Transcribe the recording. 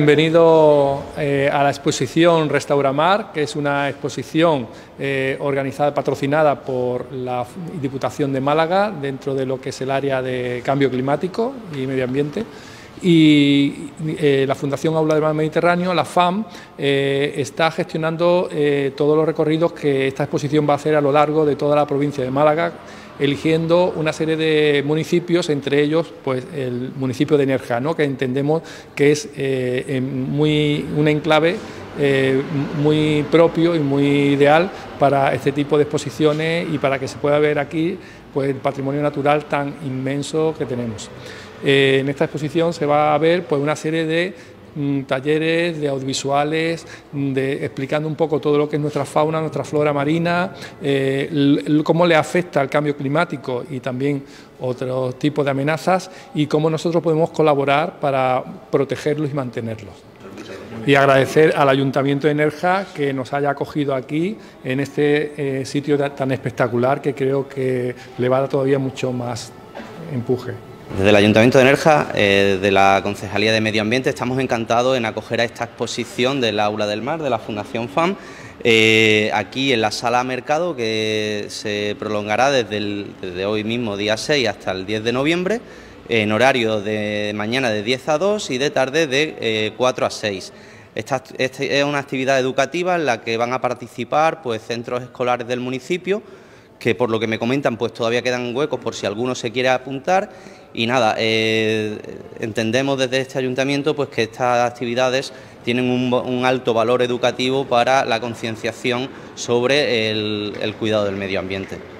Bienvenido eh, a la exposición Restauramar, que es una exposición eh, organizada, patrocinada por la Diputación de Málaga dentro de lo que es el área de cambio climático y medio ambiente. Y eh, la Fundación Aula del Mar Mediterráneo, la FAM, está gestionando todos los recorridos que esta exposición va a hacer a lo largo de toda la provincia de Málaga eligiendo una serie de municipios, entre ellos pues, el municipio de Nerja, ¿no? que entendemos que es eh, muy, un enclave eh, muy propio y muy ideal para este tipo de exposiciones y para que se pueda ver aquí pues, el patrimonio natural tan inmenso que tenemos. Eh, en esta exposición se va a ver pues, una serie de talleres de audiovisuales, mm, de, explicando un poco todo lo que es nuestra fauna, nuestra flora marina, eh, cómo le afecta el cambio climático y también otros tipos de amenazas y cómo nosotros podemos colaborar para protegerlos y mantenerlos. Y agradecer al Ayuntamiento de Nerja que nos haya acogido aquí en este eh, sitio tan espectacular que creo que le va a dar todavía mucho más empuje. Desde el Ayuntamiento de Nerja, eh, de la Concejalía de Medio Ambiente, estamos encantados en acoger a esta exposición del Aula del Mar de la Fundación FAM, eh, aquí en la Sala Mercado, que se prolongará desde, hoy mismo, día 6, hasta el 10 de noviembre, en horario de mañana de 10 a 2 y de tarde de 4 eh, a 6. Esta, esta, es una actividad educativa en la que van a participar pues, centros escolares del municipio, que por lo que me comentan pues todavía quedan huecos por si alguno se quiere apuntar y nada, eh, entendemos desde este ayuntamiento pues que estas actividades tienen un, alto valor educativo para la concienciación sobre el cuidado del medio ambiente.